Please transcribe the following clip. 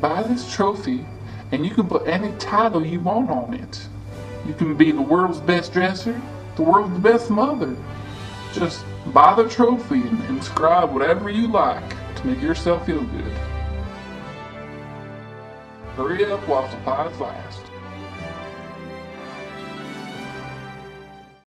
buy this trophy and you can put any title you want on it. You can be the world's best dresser, the world's best mother. Just buy the trophy and inscribe whatever you like to make yourself feel good. Hurry up while supplies last.